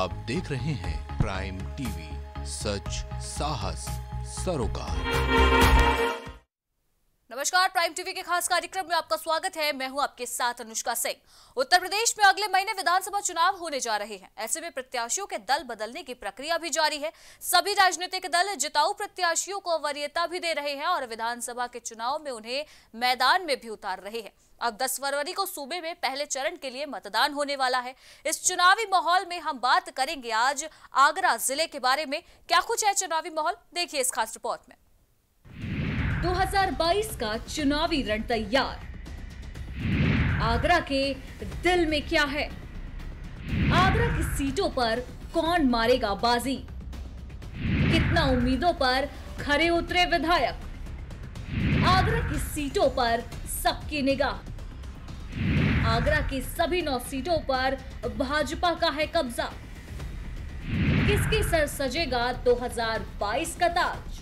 आप देख रहे हैं प्राइम टीवी सच, साहस, सरोकार। नमस्कार प्राइम टीवी के खास कार्यक्रम में आपका स्वागत है। मैं हूँ आपके साथ अनुष्का सिंह। उत्तर प्रदेश में अगले महीने विधानसभा चुनाव होने जा रहे हैं। ऐसे में प्रत्याशियों के दल बदलने की प्रक्रिया भी जारी है। सभी राजनीतिक दल जिताऊ प्रत्याशियों को वरीयता भी दे रहे हैं और विधानसभा के चुनाव में उन्हें मैदान में भी उतार रहे हैं। अब 10 फरवरी को सूबे में पहले चरण के लिए मतदान होने वाला है। इस चुनावी माहौल में हम बात करेंगे आज आगरा ज़िले के बारे में। क्या कुछ है चुनावी माहौल? देखिए इस खास रिपोर्ट में। 2022 का चुनावी रण तैयार। आगरा के दिल में क्या है? आगरा की सीटों पर कौन मारेगा बाजी? कितना उम्मीदों पर खरे उतरे विधायक? आगरा की सीटों पर सबकी निगाह। आगरा की सभी नौ सीटों पर भाजपा का है कब्जा। किसके सर सजेगा 2022 का ताज?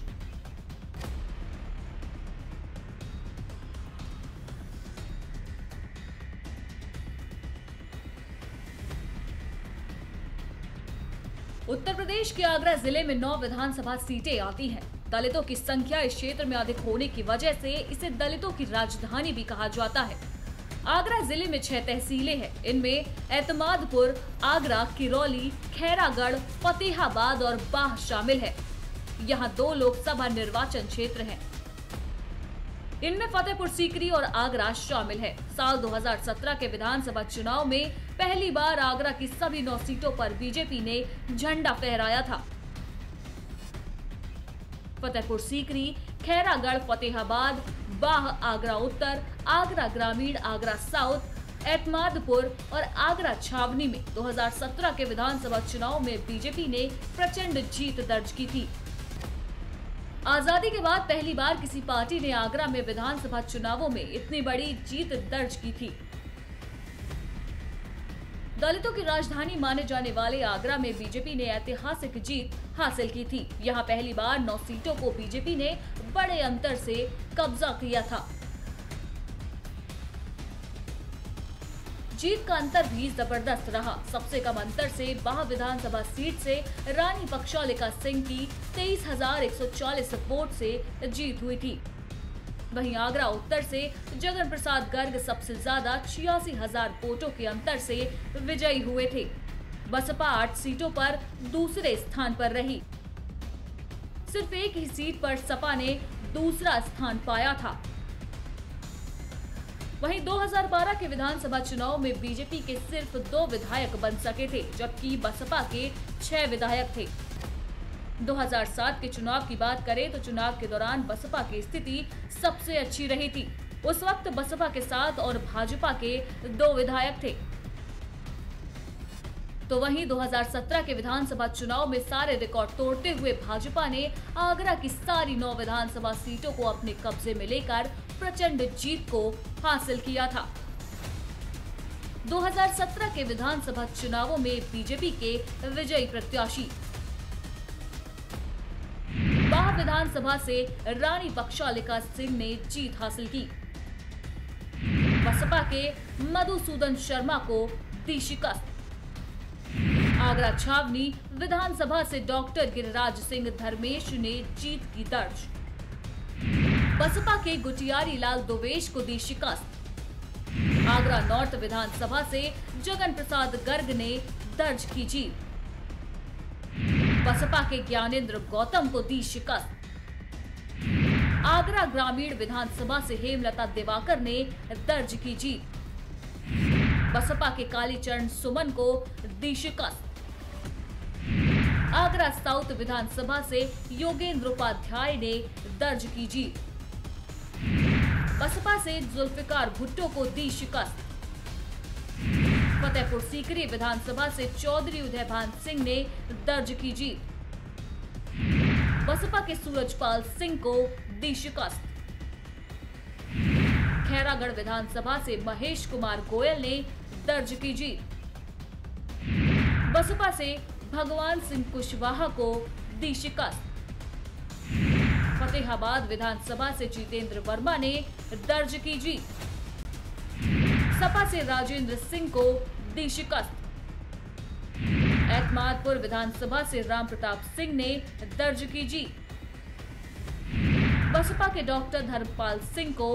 उत्तर प्रदेश के आगरा ज़िले में नौ विधानसभा सीटें आती हैं। दलितों की संख्या इस क्षेत्र में अधिक होने की वजह से इसे दलितों की राजधानी भी कहा जाता है। आगरा ज़िले में छह तहसीलें हैं। इनमें एतमादपुर, आगरा, किरौली, खैरागढ़, फतेहाबाद और बाह शामिल है। यहाँ दो लोकसभा निर्वाचन क्षेत्र हैं। इनमें फतेहपुर सीकरी और आगरा शामिल है। साल 2017 के विधानसभा चुनाव में पहली बार आगरा की सभी नौ सीटों पर बीजेपी ने झंडा फहराया था। फतेहपुर सीकरी खैरागढ़, फतेहाबाद, बाह, आगरा उत्तर, आगरा ग्रामीण, आगरा साउथ, एतमादपुर और आगरा छावनी में 2017 के विधानसभा चुनाव में बीजेपी ने प्रचंड जीत दर्ज की थी। आज़ादी के बाद पहली बार किसी पार्टी ने आगरा में विधानसभा चुनावों में इतनी बड़ी जीत दर्ज की थी। दलितों की राजधानी माने जाने वाले आगरा में बीजेपी ने ऐतिहासिक जीत हासिल की थी। यहाँ पहली बार नौ सीटों को बीजेपी ने बड़े अंतर से कब्जा किया था। जीत का अंतर भी ज़बरदस्त रहा। सबसे कम अंतर से बाह विधानसभा सीट से रानी बख्शौलिका सिंह की 23,140 वोट से जीत हुई थी। वहीं आगरा उत्तर से जगन प्रसाद गर्ग सबसे ज़्यादा छियासी हज़ार वोटों के अंतर से विजयी हुए थे। बसपा आठ सीटों पर दूसरे स्थान पर रही। सिर्फ़ एक ही सीट पर सपा ने दूसरा स्थान पाया था। वहीं 2012 के विधानसभा चुनाव में बीजेपी के सिर्फ़ दो विधायक बन सके थे, जबकि बसपा के छह विधायक थे। 2007 के चुनाव की बात करें तो चुनाव के दौरान बसपा की स्थिति सबसे अच्छी रही थी। उस वक्त बसपा के साथ और भाजपा के दो विधायक थे। तो वहीं 2017 के विधानसभा चुनाव में सारे रिकॉर्ड तोड़ते हुए भाजपा ने आगरा की सारी नौ विधानसभा सीटों को अपने कब्जे में लेकर प्रचंड जीत को हासिल किया था। 2017 के विधानसभा चुनावों में बीजेपी के विजयी प्रत्याशी। बाह विधानसभा से रानी बख्शालिका सिंह ने जीत हासिल की। बसपा के मधुसूदन शर्मा को दी शिकस्त। आगरा छावनी विधानसभा से डॉक्टर गिरिराज सिंह धर्मेश ने जीत की दर्ज। बसपा के गुटियारी लाल दोवेश को दी शिकस्त। आगरा नॉर्थ विधानसभा से जगन प्रसाद गर्ग ने दर्ज की जीत। बसपा के ज्ञानेंद्र गौतम को दी शिकस्त। आगरा ग्रामीण विधानसभा से हेमलता दिवाकर ने दर्ज की जीत। बसपा के कालीचरण सुमन को दी शिकस्त। आगरा साउथ विधानसभा से योगेंद्र उपाध्याय ने दर्ज की जीत। बसपा से जुल्फिकार भुट्टो को दी शिकस्त। फतेहपुर सीकरी विधानसभा से चौधरी उदयभान सिंह ने दर्ज की जीत। बसपा के सूरजपाल सिंह को दी शिकस्त। खैरागढ़ विधानसभा से महेश कुमार गोयल ने दर्ज की जीत। बसपा से भगवान सिंह कुशवाहा को दी शिकस्त। फतेहाबाद विधानसभा से जितेंद्र वर्मा ने दर्ज की जीत। सपा से राजेंद्र सिंह को दी शिकस्त। एतमादपुर विधानसभा से राम प्रताप सिंह ने दर्ज की जीत। बसपा के डॉक्टर धर्मपाल सिंह को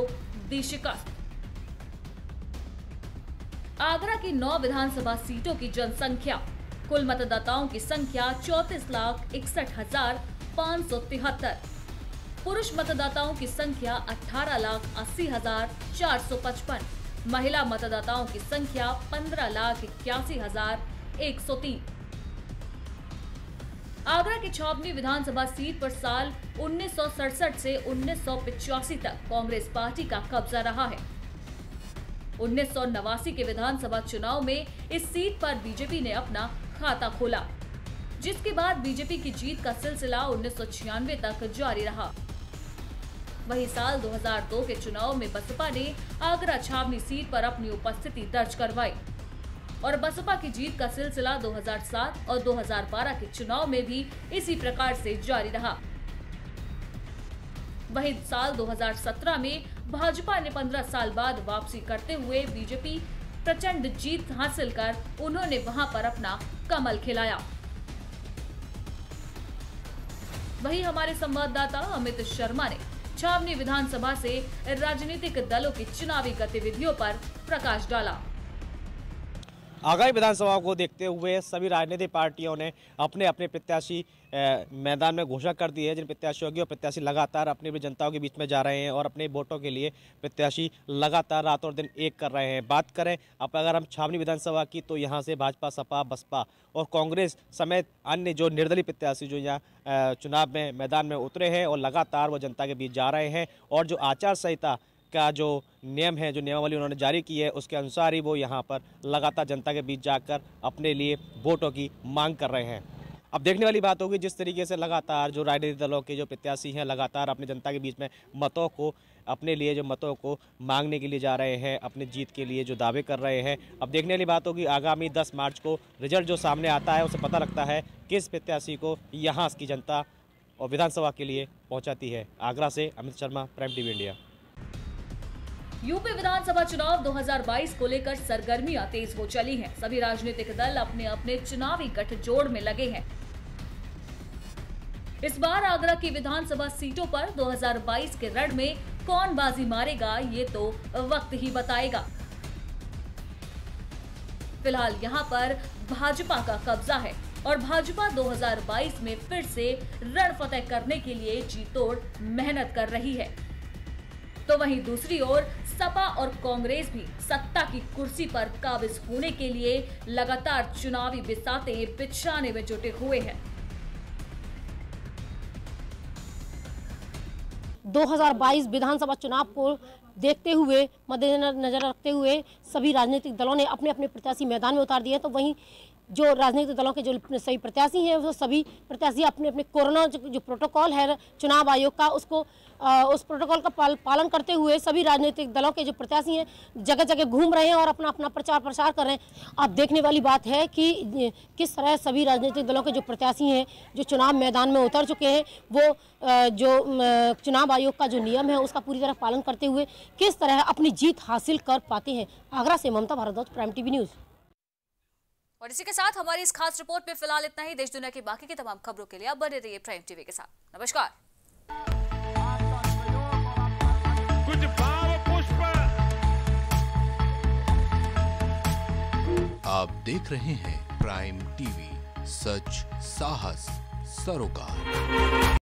दी शिकस्त। आगरा की नौ विधानसभा सीटों की जनसंख्या कुल मतदाताओं की संख्या चौतीस लाख इकसठ हज़ार पाँच सौ तिहत्तर। पुरुष मतदाताओं की संख्या अठारह लाख अस्सी हज़ार चार सौ पचपन। महिला मतदाताओं की संख्या पंद्रह लाख इक्यासी हज़ार एक सौ तीन। आगरा की छावनी विधानसभा सीट पर साल उन्नीस से उन्नीस तक कांग्रेस पार्टी का कब्जा रहा है। उन्नीस सौ नवासी के विधानसभा चुनाव में इस सीट पर बीजेपी ने अपना खाता खोला, जिसके बाद बीजेपी की जीत का सिलसिला उन्नीस तक जारी रहा। वही साल 2002 के चुनाव में बसपा ने आगरा छावनी सीट पर अपनी उपस्थिति दर्ज करवाई और बसपा की जीत का सिलसिला 2007 और 2012 के चुनाव में भी इसी प्रकार से जारी रहा। वहीं साल 2017 में भाजपा ने 15 साल बाद वापसी करते हुए बीजेपी प्रचंड जीत हासिल कर उन्होंने वहाँ पर अपना कमल खिलाया। वही हमारे संवाददाता अमित शर्मा ने छावनी विधानसभा से राजनीतिक दलों की चुनावी गतिविधियों पर प्रकाश डाला। आगामी विधानसभा को देखते हुए सभी राजनीतिक पार्टियों ने अपने अपने प्रत्याशी मैदान में घोषणा कर दी है। जिन प्रत्याशियों की और प्रत्याशी लगातार अपनी अपनी जनताओं के बीच में जा रहे हैं और अपने वोटों के लिए प्रत्याशी लगातार रात और दिन एक कर रहे हैं। बात करें, अब अगर हम छावनी विधानसभा की तो यहाँ से भाजपा, सपा, बसपा और कांग्रेस समेत अन्य जो निर्दलीय प्रत्याशी जो यहाँ चुनाव में मैदान में उतरे हैं और लगातार वो जनता के बीच जा रहे हैं और जो आचार संहिता का जो नियम है, जो नियमावली उन्होंने जारी की है, उसके अनुसार ही वो यहाँ पर लगातार जनता के बीच जाकर अपने लिए वोटों की मांग कर रहे हैं। अब देखने वाली बात होगी जिस तरीके से लगातार जो राजनीतिक दलों के जो प्रत्याशी हैं, लगातार अपनी जनता के बीच में मतों को, अपने लिए जो मतों को मांगने के लिए जा रहे हैं, अपनी जीत के लिए जो दावे कर रहे हैं। अब देखने वाली बात होगी आगामी 10 मार्च को रिज़ल्ट जो सामने आता है, उसे पता लगता है किस प्रत्याशी को यहाँ की जनता और विधानसभा के लिए पहुँचाती है। आगरा से Amit Sharma prime TV India UP विधानसभा चुनाव 2022 को लेकर सरगर्मियाँ तेज हो चली हैं। सभी राजनीतिक दल अपने अपने चुनावी गठजोड़ में लगे हैं। इस बार आगरा की विधानसभा सीटों पर 2022 के रण में कौन बाजी मारेगा, ये तो वक्त ही बताएगा। फ़िलहाल यहाँ पर भाजपा का कब्जा है और भाजपा 2022 में फिर से रण फतेह करने के लिए जी तोड़ मेहनत कर रही है। तो वहीं दूसरी ओर सपा और कांग्रेस भी सत्ता की कुर्सी पर काबिज होने के लिए लगातार चुनावी बिसाते बिछाने में जुटे हुए हैं। 2022 विधानसभा चुनाव को देखते हुए, मद्देनजर नज़र रखते हुए सभी राजनीतिक दलों ने अपने अपने प्रत्याशी मैदान में उतार दिए तो वहीं जो राजनीतिक दलों के जो सभी प्रत्याशी हैं वो सभी प्रत्याशी अपने अपने कोरोना जो जो प्रोटोकॉल है चुनाव आयोग का उसको आ, उस प्रोटोकॉल का पाल, पालन करते हुए सभी राजनीतिक दलों के जो प्रत्याशी हैं जगह जगह घूम रहे हैं और अपना अपना प्रचार प्रसार कर रहे हैं। अब देखने वाली बात है कि किस तरह सभी राजनीतिक दलों के जो प्रत्याशी हैं जो चुनाव मैदान में उतर चुके हैं वो जो चुनाव आयोग का जो नियम है उसका पूरी तरह पालन करते हुए किस तरह अपनी जीत हासिल कर पाते हैं। आगरा से Mamta Bhardwaj prime TV news. और इसी के साथ हमारी इस खास रिपोर्ट में फ़िलहाल इतना ही। देश दुनिया की बाकी की तमाम खबरों के लिए अब बने रहिए प्राइम टीवी के साथ। नमस्कार। कुछ भाव पुष्प। आप देख रहे हैं प्राइम टीवी सच साहस सरोकार।